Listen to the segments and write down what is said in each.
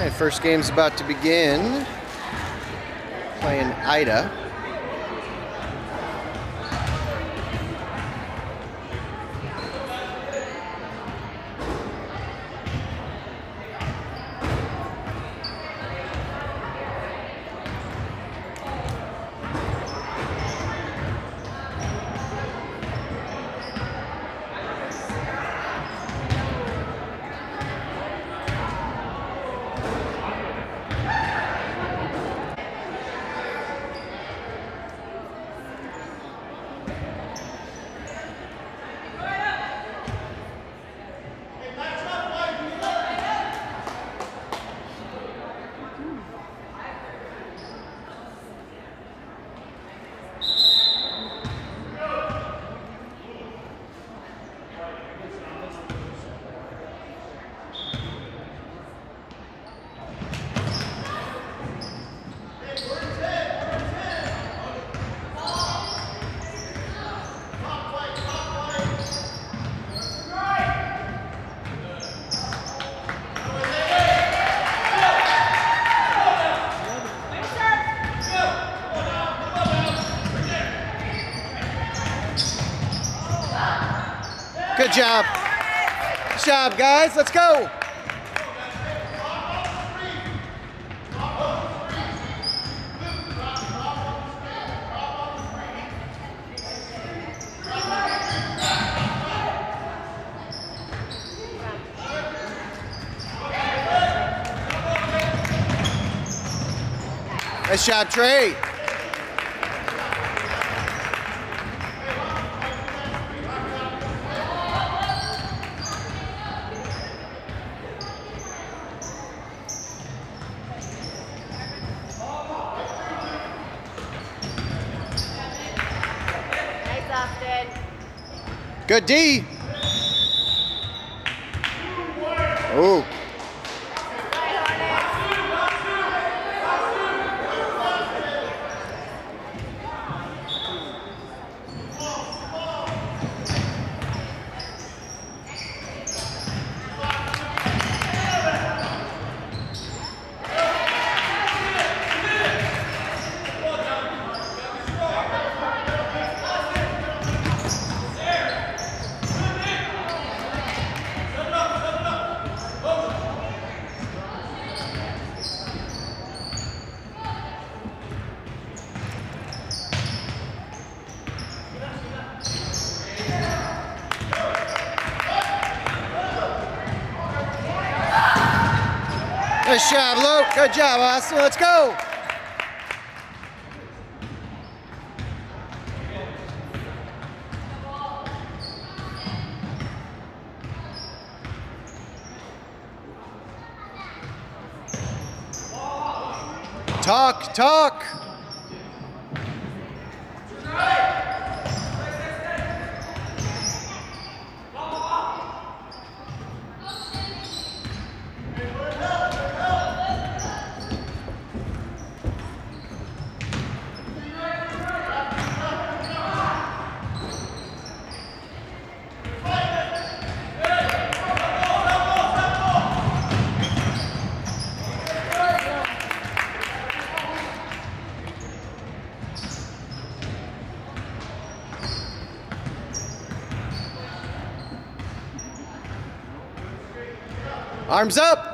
right, first game's about to begin. Playing Ida. Good job. Good job, guys. Let's go. Nice job, Trey. Good D. Oh, Right, Hornets. nice job, Luke. Good job, Austin. Let's go. Talk, talk. Arms up.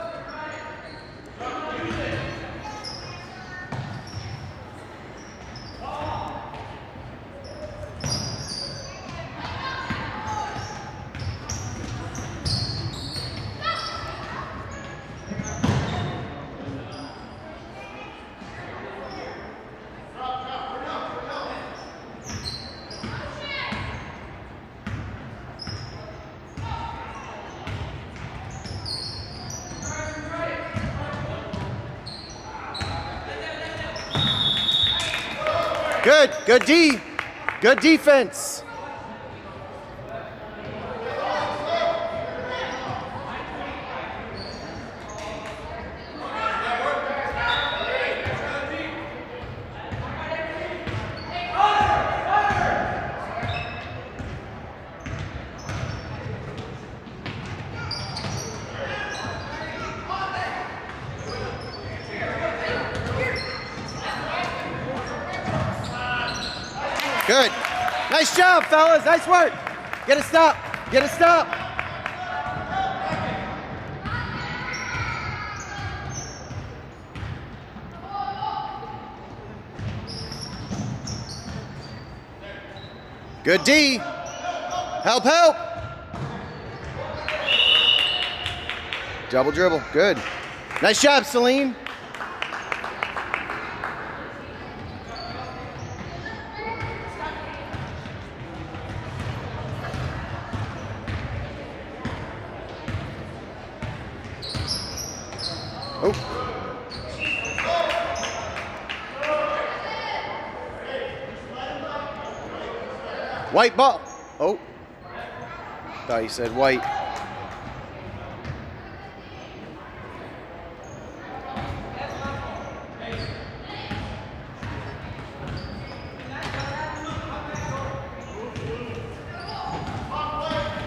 Good, D. Good defense. Good. Nice job, fellas. Nice work. Get a stop. Get a stop. Good D. Help, help. Double dribble. Good. Nice job, Celine. Oh. White ball. Oh. Thought you said white.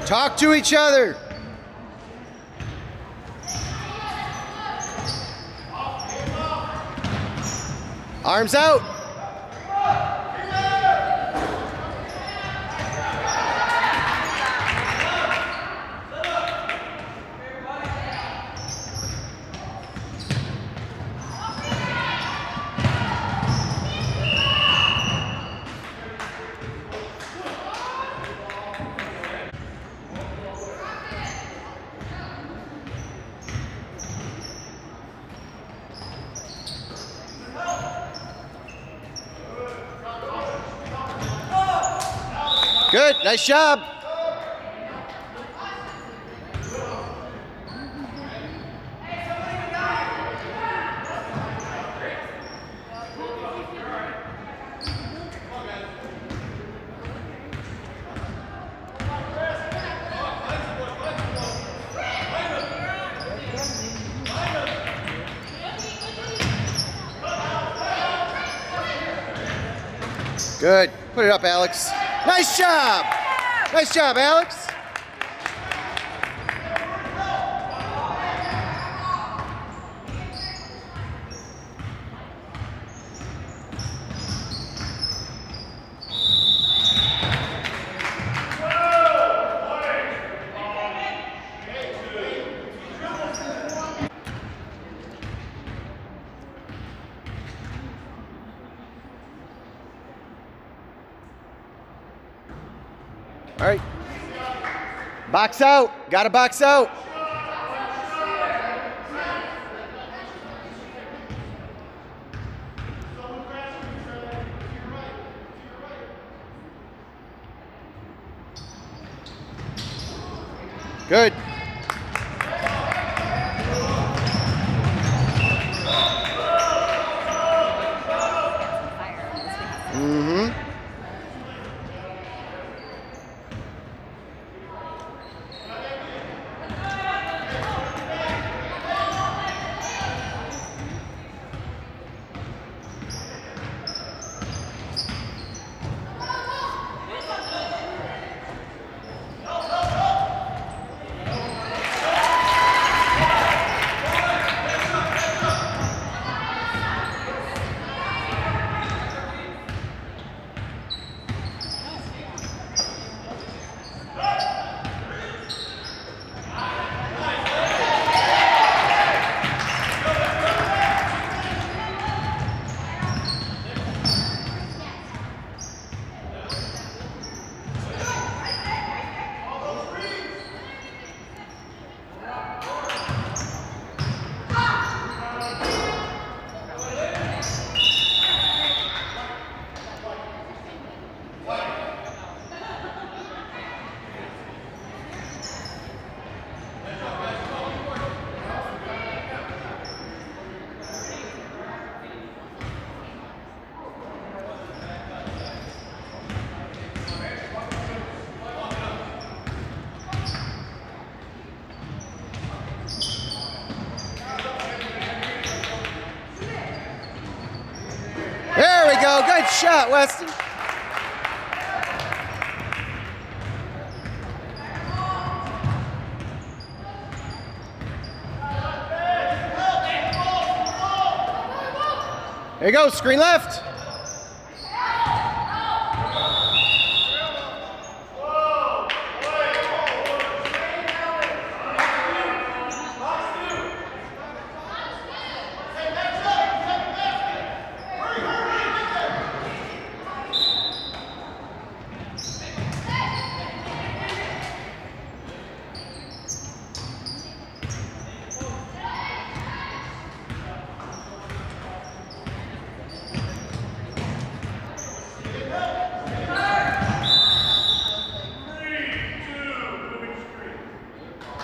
Talk to each other. Arms out. Good. Nice job. Good. Put it up, Alex. Nice job. Nice job, Alex. All right. Box out. Got to box out. There you go. Screen left.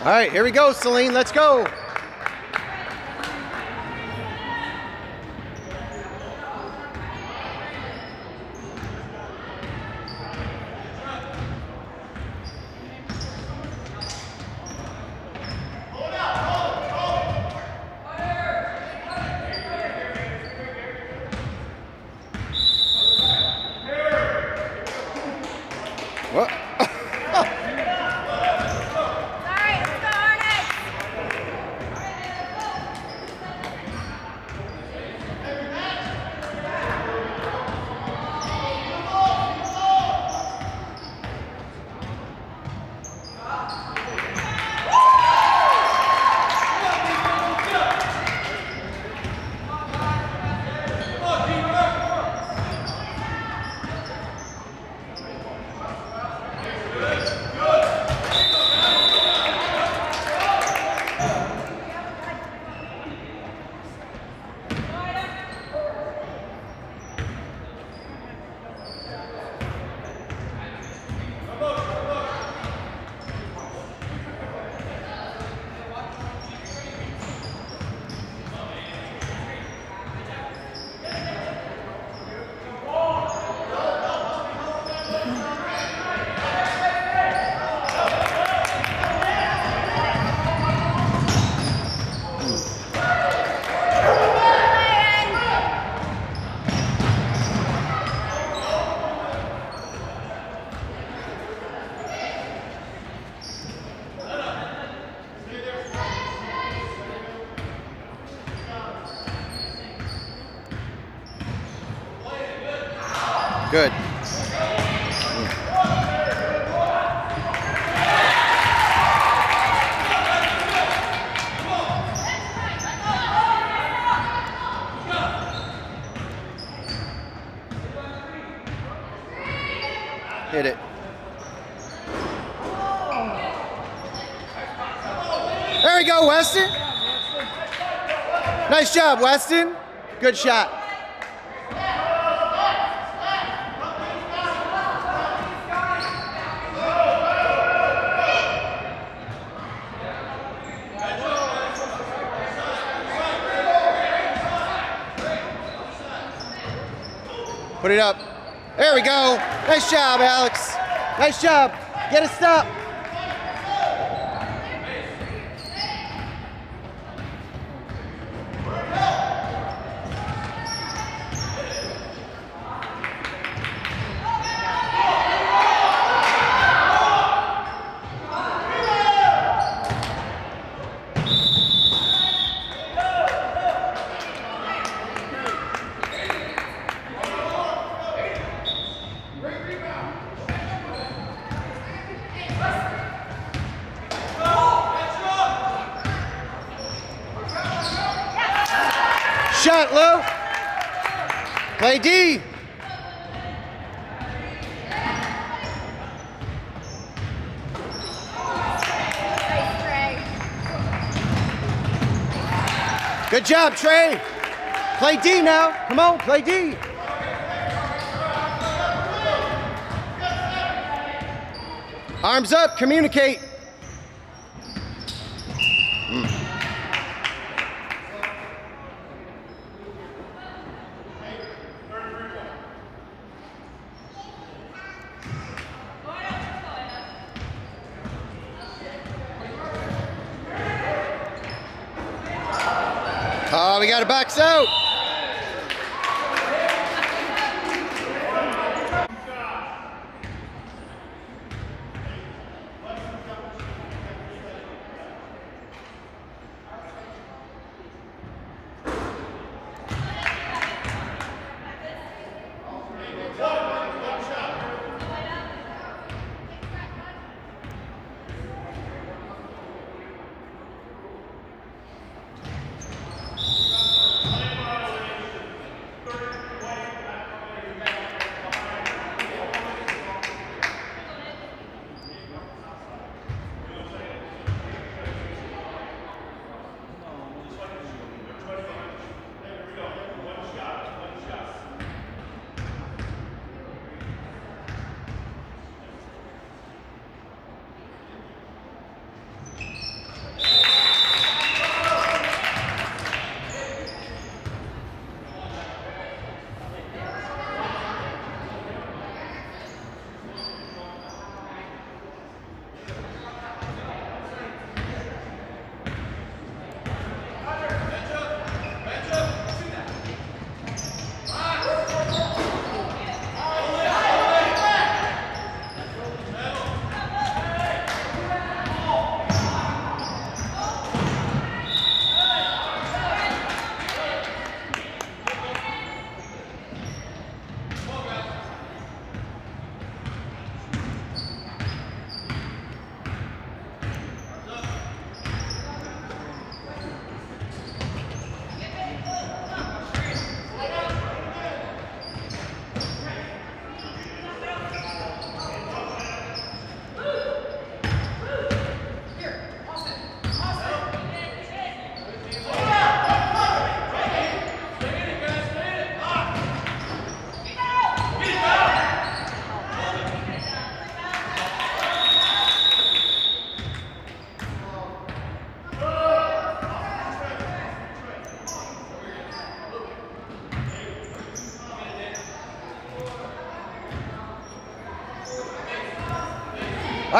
All right, here we go, Celine. Let's go. What? Sorry, let's go, Hornets. Good. Hit it. There we go, Weston. Nice job, Weston. Good shot. Put it up. There we go. Nice job, Alex. Nice job. Get a stop. Shot low. Play D. Good job, Trey. Play D now. Come on, play D. Arms up, communicate. Oh, we got a box out.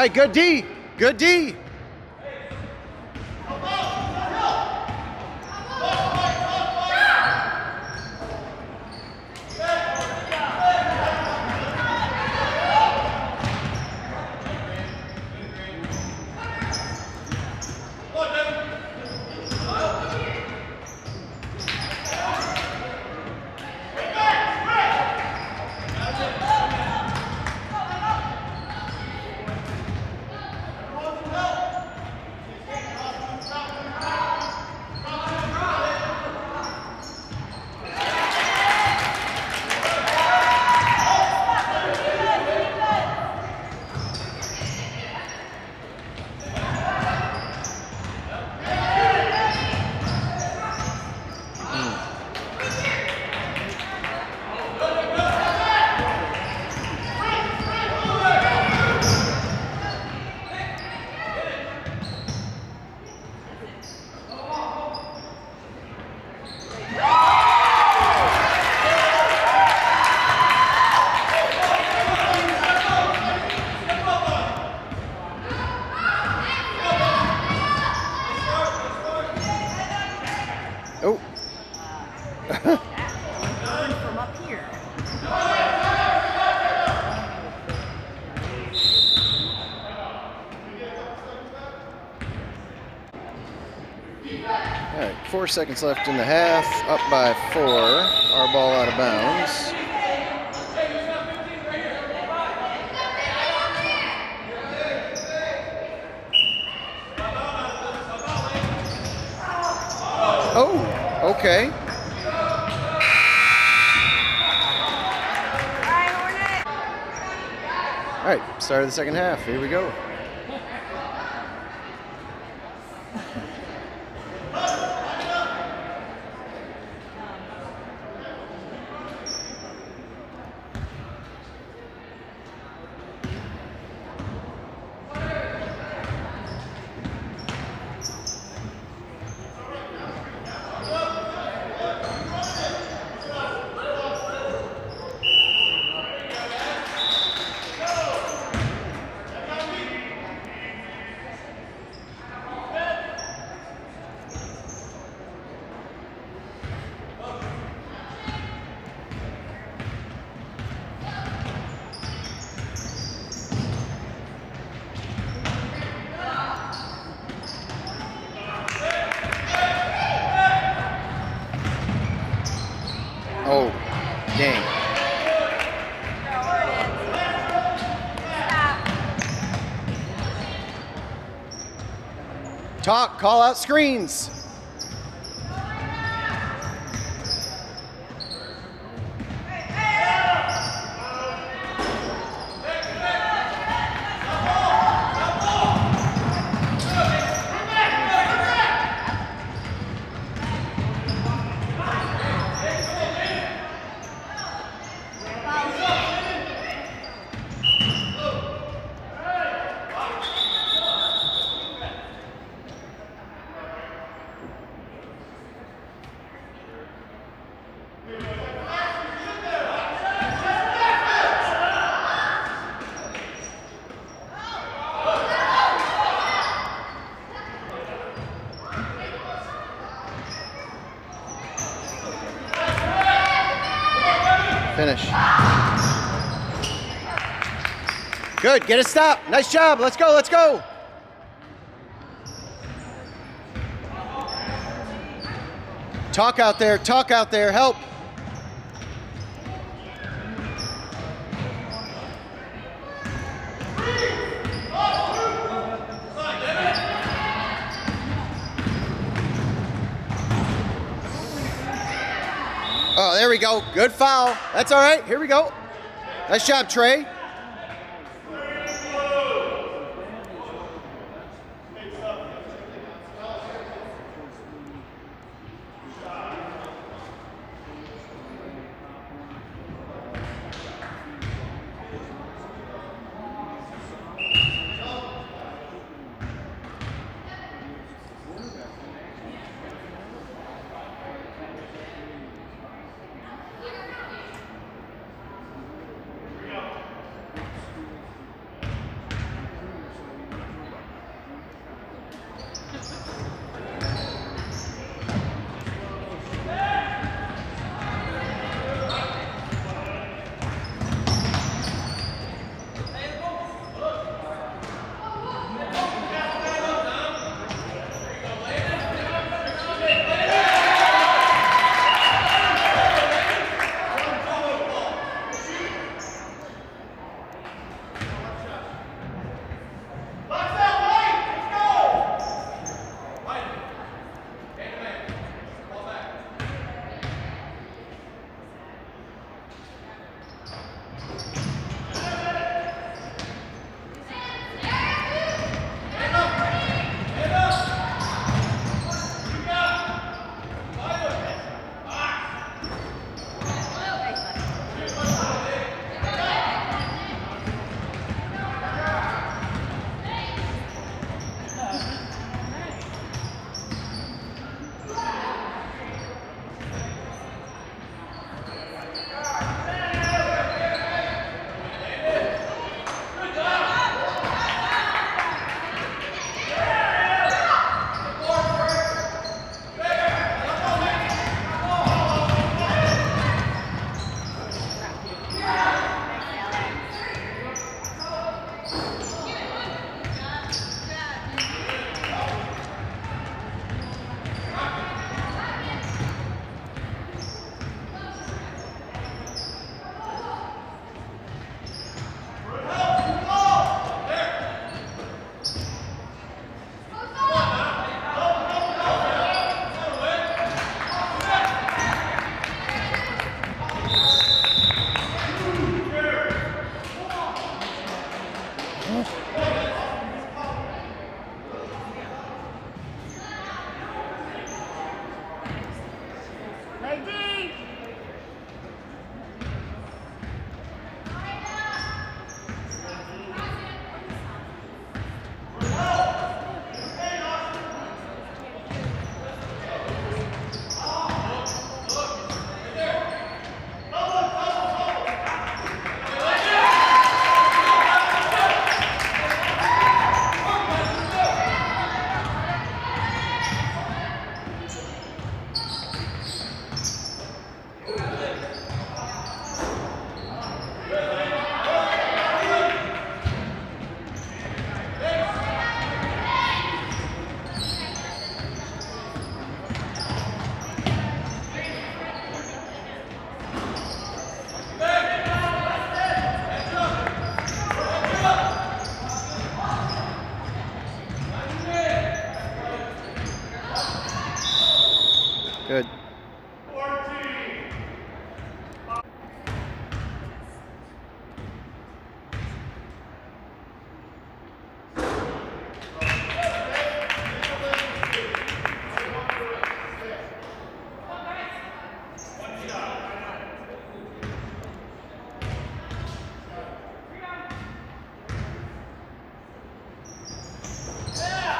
Right, good D. Good D. Four seconds left in the half. Up by four. Our ball out of bounds. Oh, okay. All right. Start of the second half. Here we go. Oh, dang. Go, Hornets. Stop. Talk, call out screens. Finish. Good, get a stop. Nice job. Let's go, let's go. Talk out there, talk out there, help. Oh, there we go. Good foul. That's all right. Here we go. Nice job, Trey.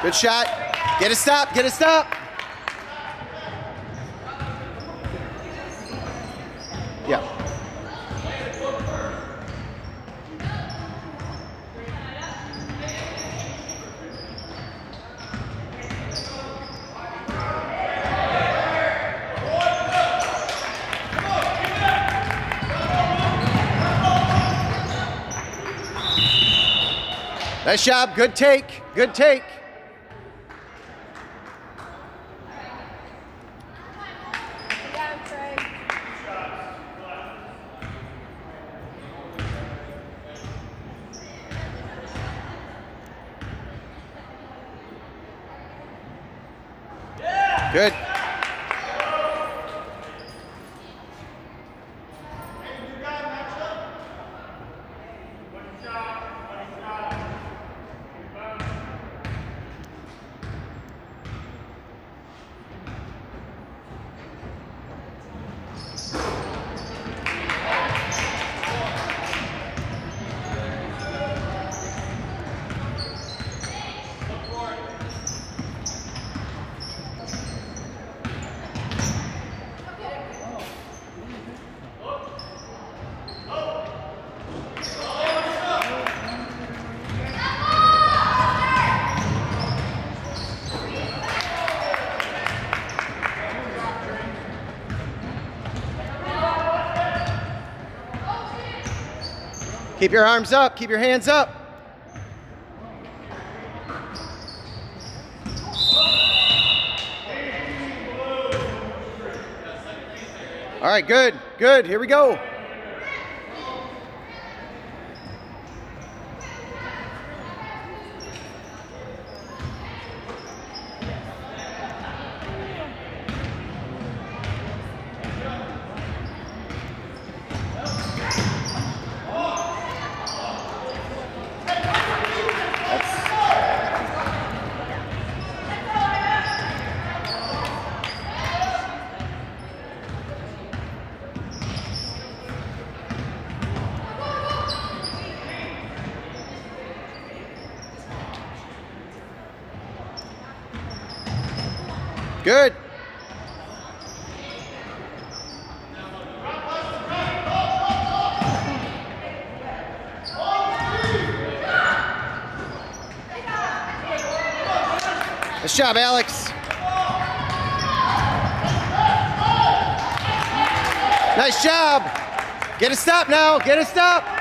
Good shot. Get a stop. Get a stop. Yeah. Nice job. Good take. Good take. Yeah, Trey. Good. Keep your arms up. Keep your hands up. All right, good, good. Here we go. Good. Nice job, Alex. Nice job. Get a stop now. Get a stop.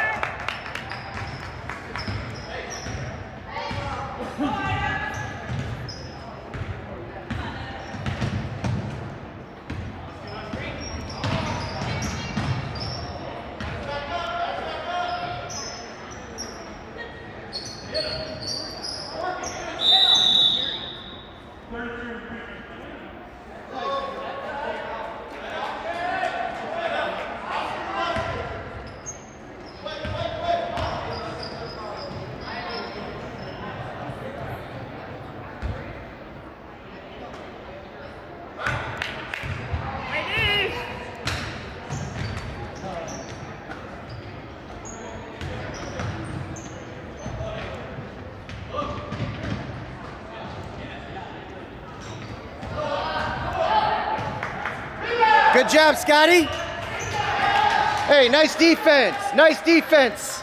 Good job, Scotty. Hey, nice defense. Nice defense.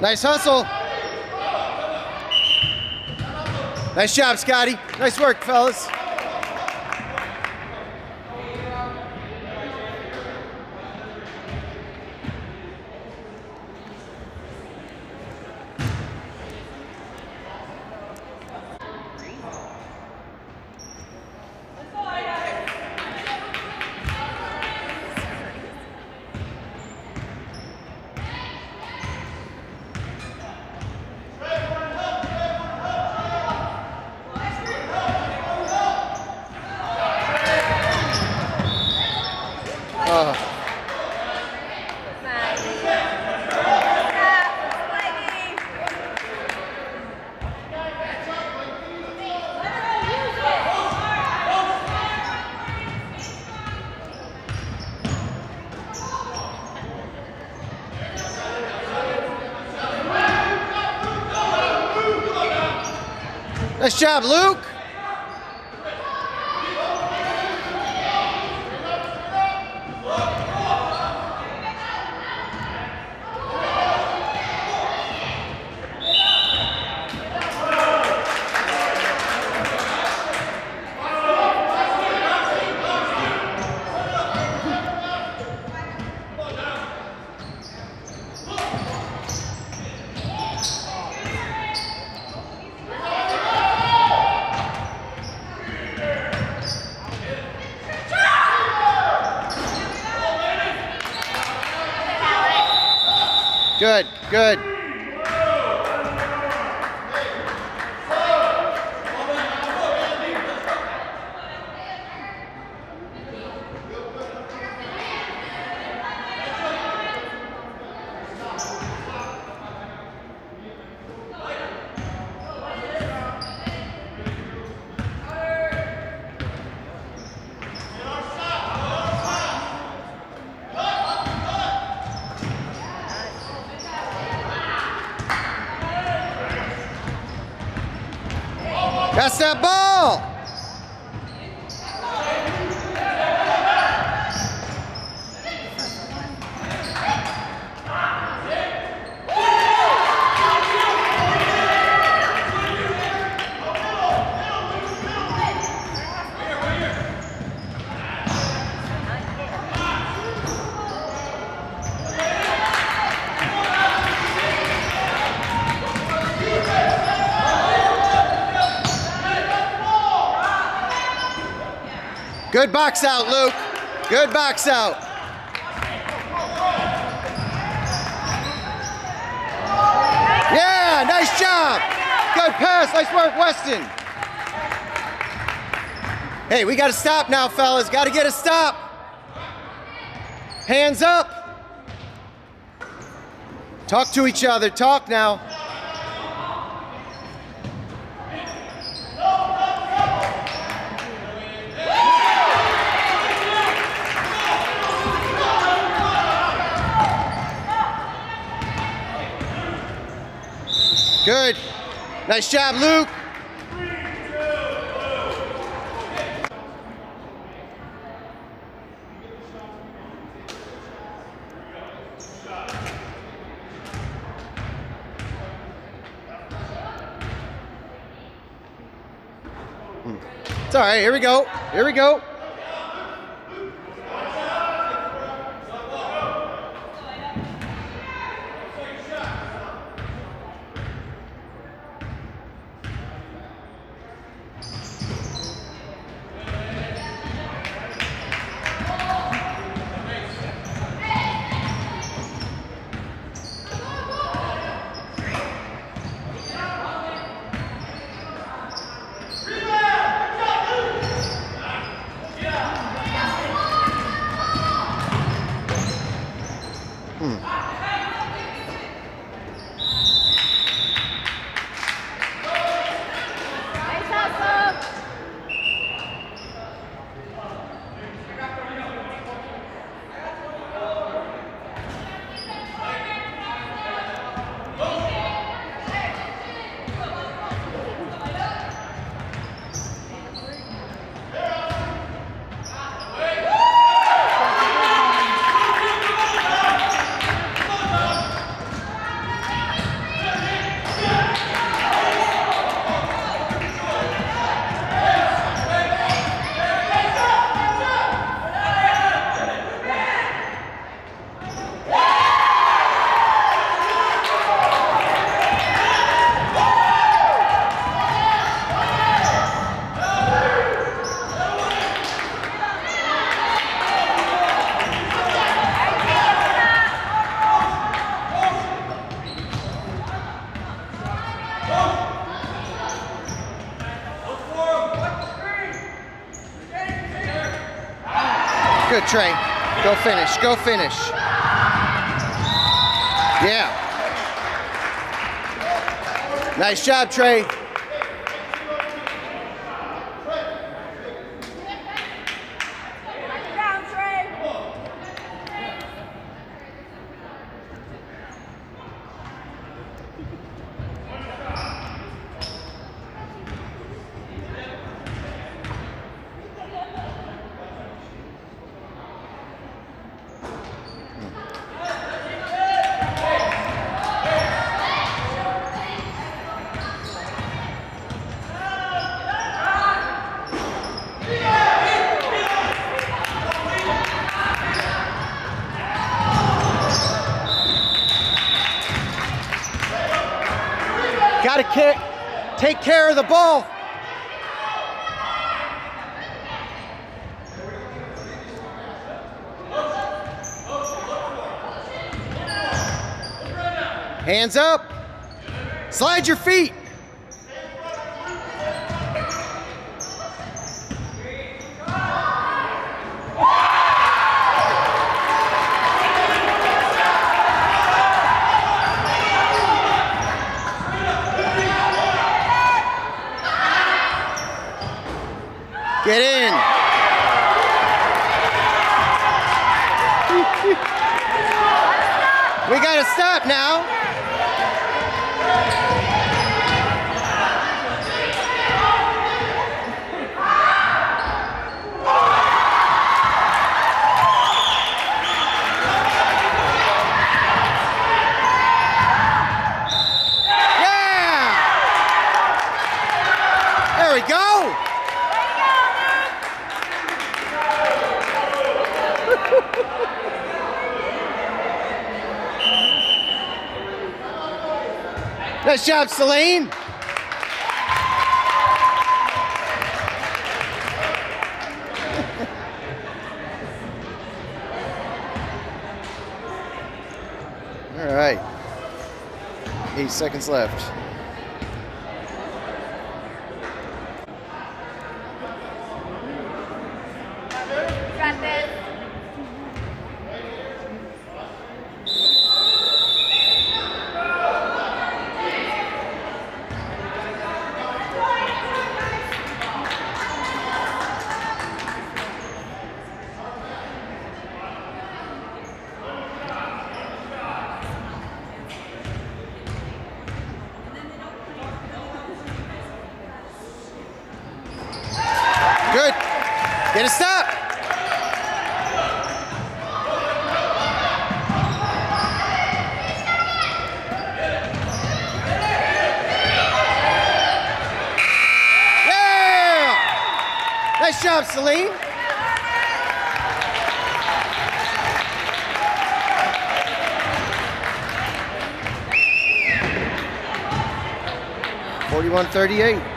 Nice hustle. Nice job, Scotty. Nice work, fellas. Oh, nice job, Luke. Good, good. That's that ball. Good box out, Luke. Good box out. Yeah, nice job. Good pass. Nice work, Weston. Hey, we got to stop now, fellas. Got to get a stop. Hands up. Talk to each other. Talk now. Good. Nice job, Luke. Hmm. It's all right. Here we go. Here we go. Good, Trey. Go finish. Go finish. Yeah. Nice job, Trey. Down, Trey. Got to kick. Take care of the ball. Hands up. Slide your feet. Get in. we got to stop now. Yeah! There we go. Nice job, Celine. All right. Eight seconds left. 38.